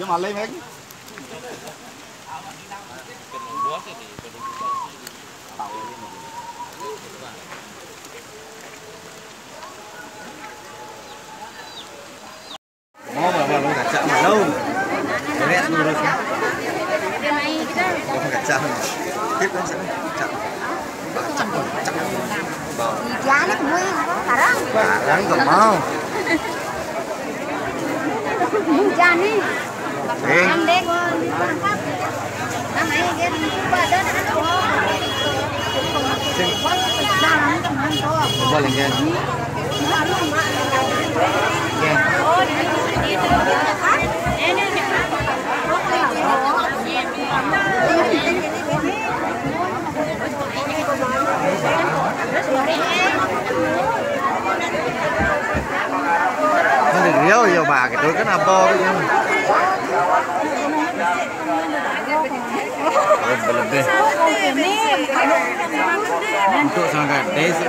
Dia malah, Meg. không cả chậm mà lâu Rét luôn rồi không Không cả chậm Tiếp lắm sẽ chậm Bà chậm rồi chậm Bà Giá nó cũng nguyên Bà răng Bà răng còn mau Mung chan đi Ăn đen Năm ấy cái bà đơn ăn đồ Hãy subscribe cho kênh Ghiền Mì Gõ Để không bỏ lỡ những video hấp dẫn Yo yo bà cái tôi cái nam to cái chứ. Belum deh. Untuk sangat deh sih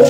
The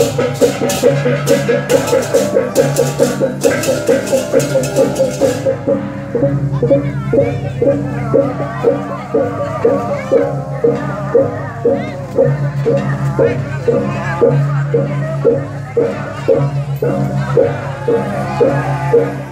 Thank you.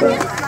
Yeah.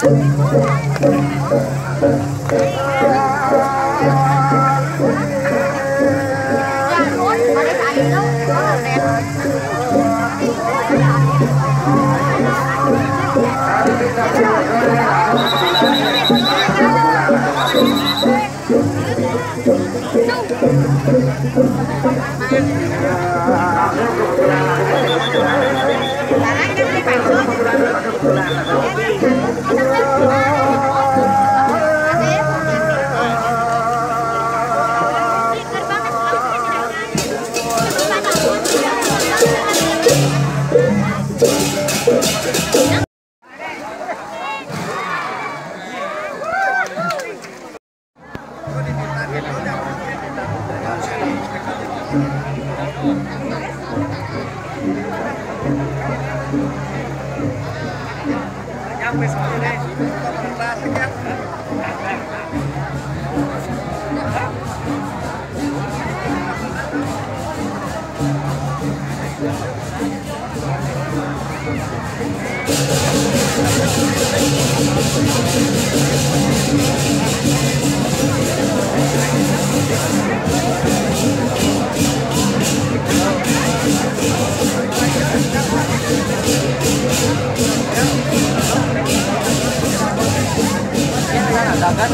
kan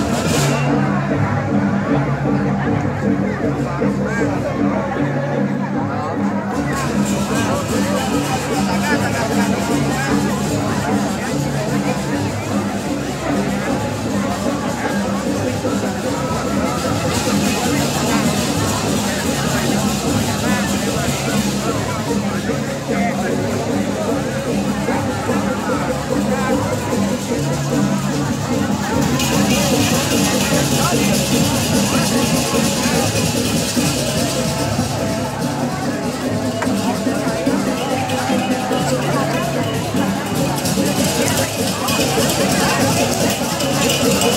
Tengah, tengah.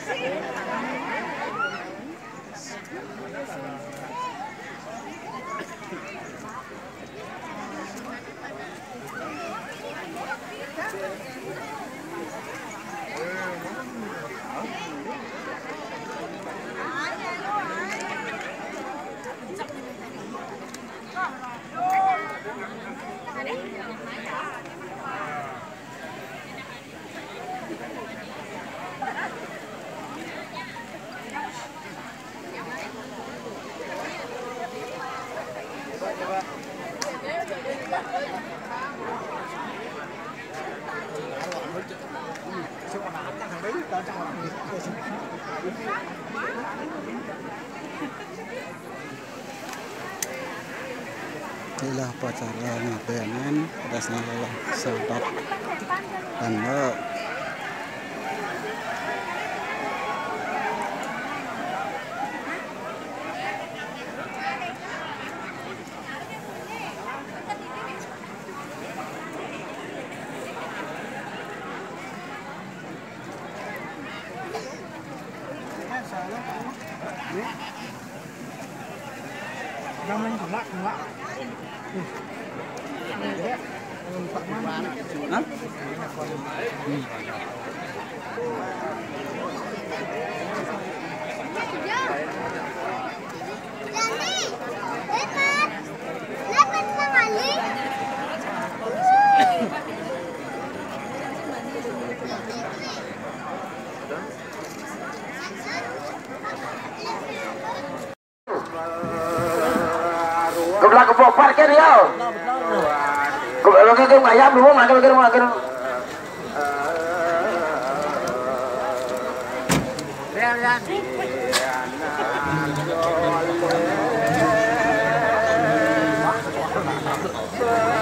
かわいい。Upacara ngabenan pada lelah sedap ayam dulu makan makan makan Yeah.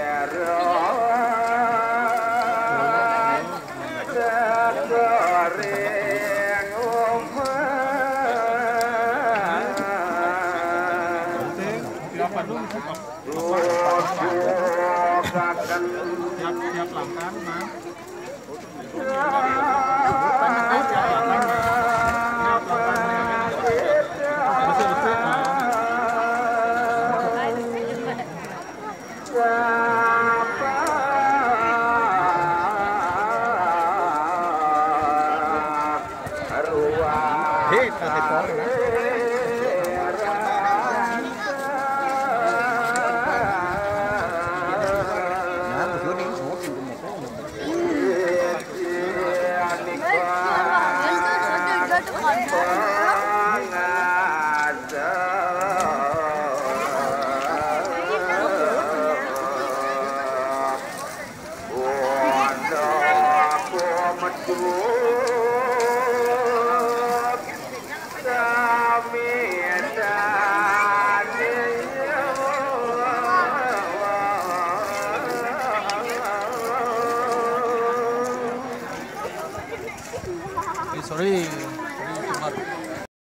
와.